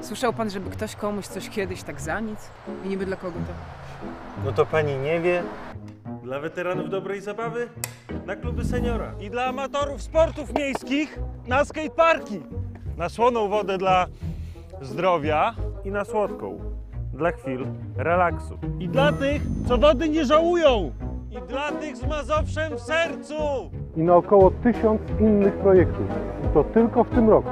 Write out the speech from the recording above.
Słyszał pan, żeby ktoś komuś coś kiedyś tak za nic? I niby dla kogo to? No to pani nie wie? Dla weteranów dobrej zabawy na kluby seniora. I dla amatorów sportów miejskich na skateparki. Na słoną wodę dla zdrowia i na słodką dla chwil relaksu. I dla tych, co wody nie żałują. I dla tych z Mazowszem w sercu. i na około tysiąc innych projektów. I to tylko w tym roku.